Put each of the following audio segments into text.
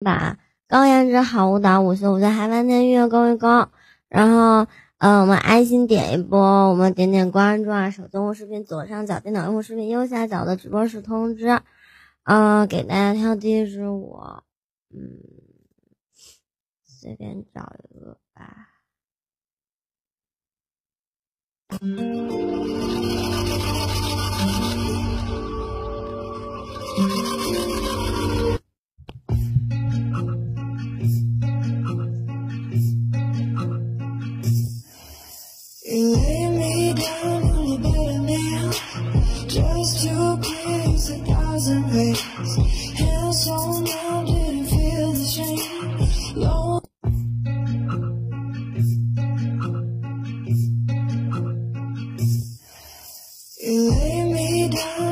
把高颜值好舞蹈五十五岁嗨翻天音乐勾一勾，然后呃我们爱心点一波，我们点点关注啊，手机用户视频左上角，电脑用户视频右下角的直播室通知，嗯，给大家跳第一支舞，嗯，随便找一个吧。You it up.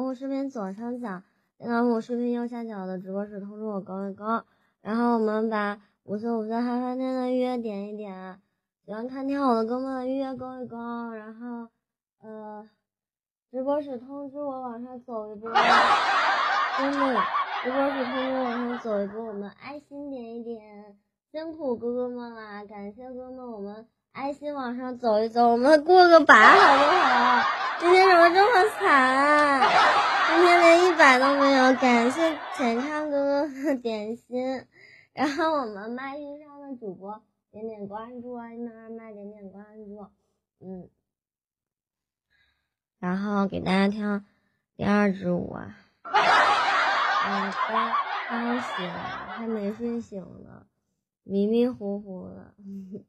用户视频左上角，电脑用户视频右下角的直播室通知我勾一勾，然后我们把五岁五岁嗨翻天的预约点一点，喜欢看跳舞的哥哥们预约勾一勾，然后呃，直播室通知我往上走一波，真的，直播室通知我往上走一波，我们爱心点一点，辛苦哥哥们啦，感谢哥们，我们。爱心往上走一走，我们过个百好不好？今天怎么这么惨？今天连一百都没有，感谢浅唱哥哥的点心。然后我们麦心上的主播点点关注啊，一麦二麦点点关注，嗯。然后给大家跳第二支舞啊，嗯，刚刚醒，还没睡醒呢，迷迷糊糊的。嗯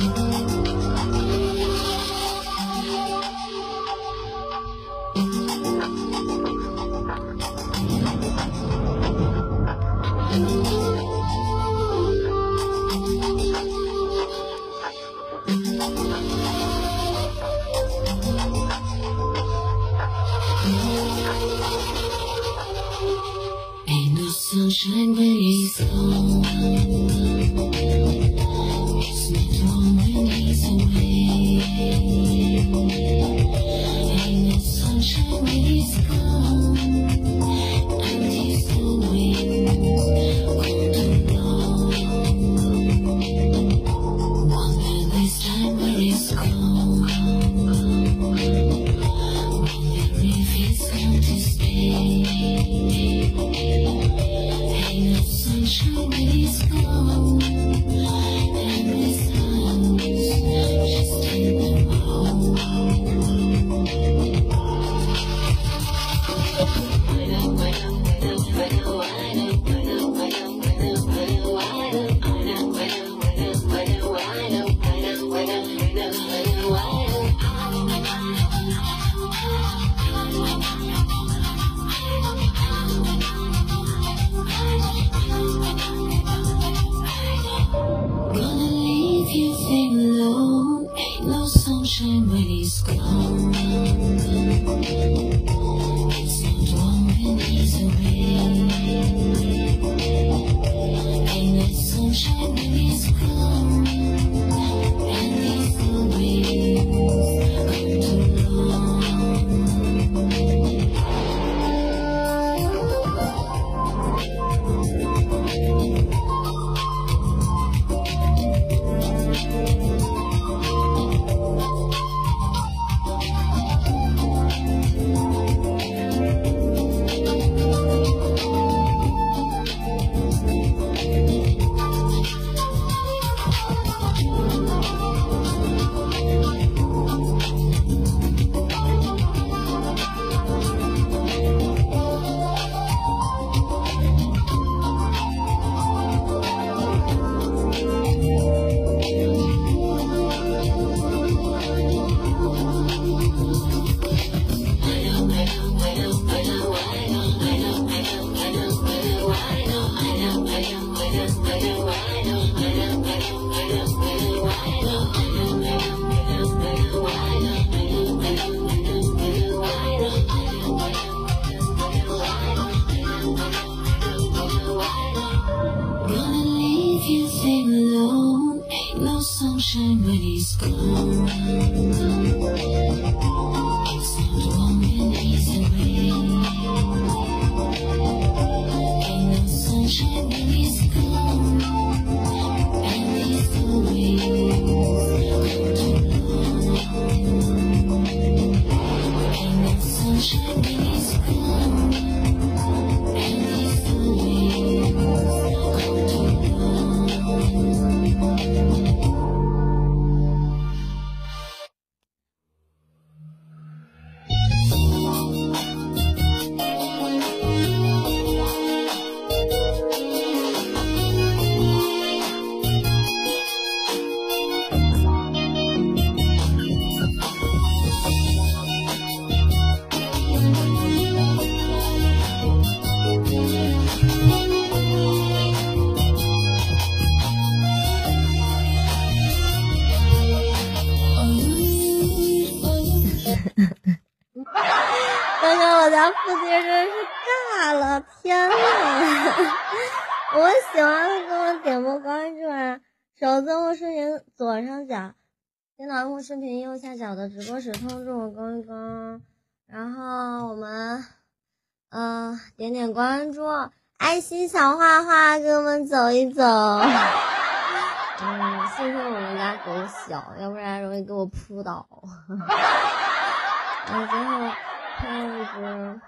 样一是你错。Music 我家腹肌真是炸了天呐！我喜欢的给我点波关注啊！手机幕视频左上角，电脑或视频右下角的直播时通知我更一更，然后我们嗯点点关注，爱心小画画，跟我们走一走。嗯，幸亏我们家狗小，要不然容易给我扑倒。然后最后跳一支，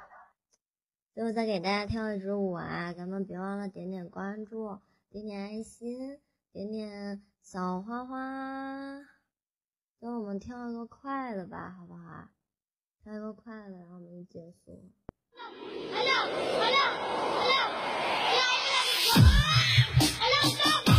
最后再给大家跳一支舞啊！咱们别忘了点点关注，点点爱心，点点小花花。最后我们跳一个快的吧，好不好？跳一个快的，然后我们就结束。哥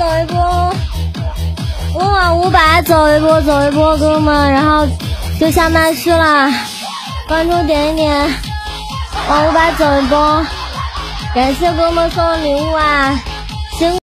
走一波，我往五百走一波，走一波，哥们，然后就下麦去了。关注点一点，往五百走一波，感谢哥们送的礼物啊！